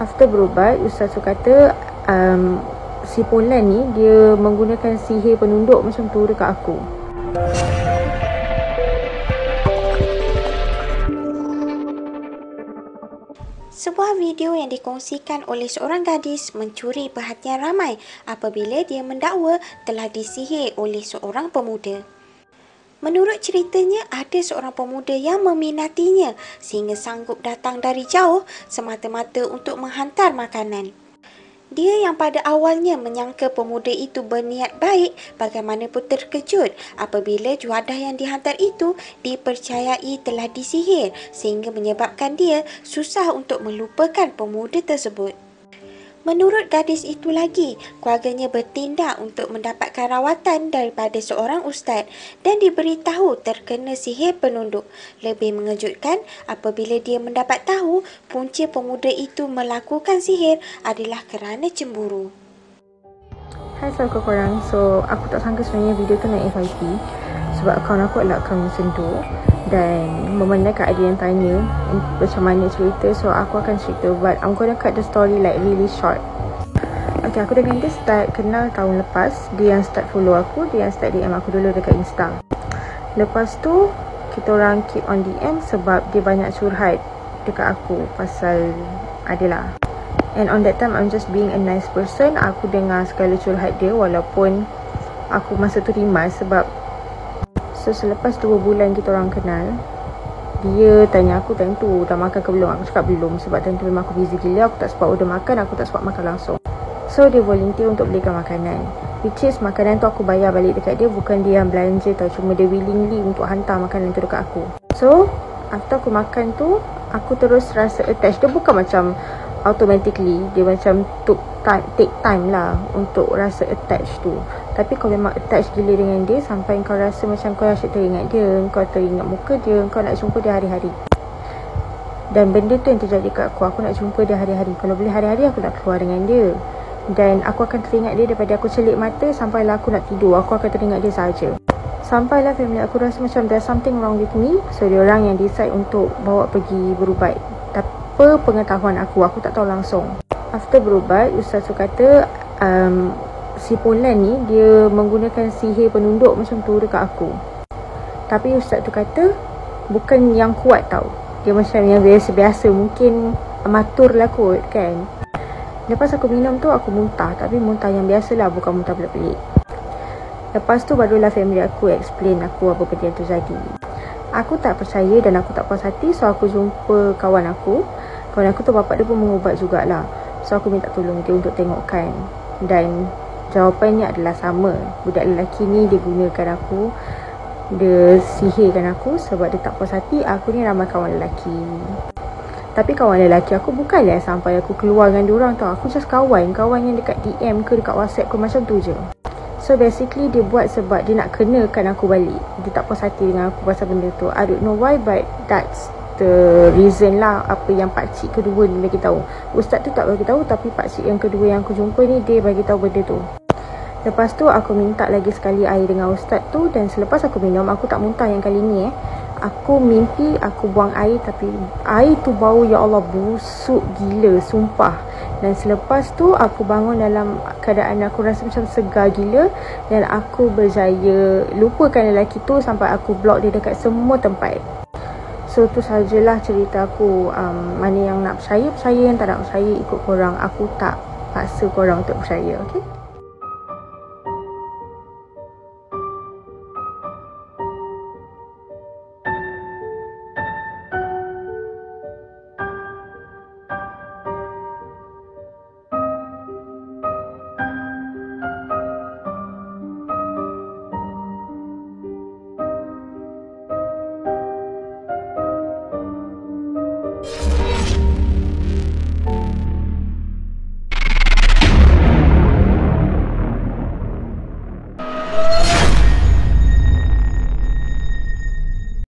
After berubat, Ustaz tu kata um, si Polan ni dia menggunakan sihir penunduk macam tu dekat aku. Sebuah video yang dikongsikan oleh seorang gadis mencuri perhatian ramai apabila dia mendakwa telah disihir oleh seorang pemuda. Menurut ceritanya, ada seorang pemuda yang meminatinya sehingga sanggup datang dari jauh semata-mata untuk menghantar makanan. Dia yang pada awalnya menyangka pemuda itu berniat baik bagaimanapun terkejut apabila juadah yang dihantar itu dipercayai telah disihir sehingga menyebabkan dia susah untuk melupakan pemuda tersebut. Menurut gadis itu lagi, keluarganya bertindak untuk mendapatkan rawatan daripada seorang ustaz dan diberitahu terkena sihir penunduk. Lebih mengejutkan apabila dia mendapat tahu punca pemuda itu melakukan sihir adalah kerana cemburu. Hai sahabat korang, so aku tak sangka sebenarnya video tu naik FYP sebab akaun aku adalah akaun sendu dan memandangkan ada yang tanya macam mana cerita so aku akan cerita. But I'm gonna cut the story like really short. Okay, aku dengan dia start kenal tahun lepas. Dia yang start follow aku Dia yang start DM aku dulu dekat Insta. Lepas tu Kita orang keep on DM Sebab dia banyak curhat Dekat aku Pasal Adalah And on that time I'm just being a nice person. Aku dengar segala curhat dia Walaupun Aku masa tu rimas Sebab So selepas 2 bulan kita orang kenal Dia tanya aku time tu Dah makan ke belum? Aku cakap belum Sebab time tu memang aku busy gila. Aku tak sempat order makan Aku tak sempat makan langsung. So dia volunteer untuk belikan makanan. Which is makanan tu aku bayar balik dekat dia. Bukan dia yang belanja tau. Cuma dia willingly untuk hantar makanan tu dekat aku. So After aku makan tu Aku terus rasa attached. Dia bukan macam automatically dia macam took take time lah untuk rasa attach tu. Tapi kau memang attach gila dengan dia sampai kau rasa macam kau rasa teringat dia kau teringat muka dia kau nak jumpa dia hari-hari. Dan benda tu yang terjadi kat aku aku nak jumpa dia hari-hari. Kalau boleh hari-hari aku nak keluar dengan dia. Dan aku akan teringat dia daripada aku celik mata sampailah aku nak tidur. Aku akan teringat dia saja. Sampailah family aku rasa macam there's something wrong with me. So dia orang yang decide untuk bawa pergi berubat. Apa pengetahuan aku? Aku tak tahu langsung after berubat ustaz tu kata um, si Polan ni dia menggunakan sihir penunduk macam tu dekat aku. Tapi ustaz tu kata bukan yang kuat tau. Dia macam yang biasa-biasa mungkin amatur lah kot kan? Lepas aku minum tu aku muntah. Tapi muntah yang biasa lah bukan muntah pelik-pelik. Lepas tu barulah family aku explain aku apa benda yang terjadi aku tak percaya dan aku tak puas hati so aku jumpa kawan aku. Kawan aku tu bapak dia pun mengubat jugalah So aku minta tolong dia untuk tengokkan. Dan jawapannya adalah sama. Budak lelaki ni dia gunakan aku. Dia sihirkan aku Sebab dia tak puas hati. Aku ni ramai kawan lelaki. Tapi kawan lelaki aku bukanlah sampai aku keluar dengan diorang tau. Aku just kawan. Kawan yang dekat DM ke dekat WhatsApp ke macam tu je. So basically dia buat sebab dia nak kenakan aku balik. Dia tak puas hati dengan aku pasal benda tu. I don't know why but that's the reason lah apa yang pak cik kedua ni bagi tahu. Ustaz tu tak bagi tahu tapi pak cik yang kedua yang aku jumpa ni dia bagi tahu benda tu. Lepas tu aku minta lagi sekali air dengan ustaz tu dan selepas aku minum aku tak muntah yang kali ni eh. Aku mimpi aku buang air tapi air tu bau ya Allah busuk gila sumpah. Dan selepas tu aku bangun dalam keadaan aku rasa macam segar gila dan aku berjaya lupakan lelaki tu sampai aku block dia dekat semua tempat. So tu sajalah cerita aku um, Mana yang nak percaya Percaya yang tak nak percaya Ikut korang. Aku tak paksa korang untuk percaya Okay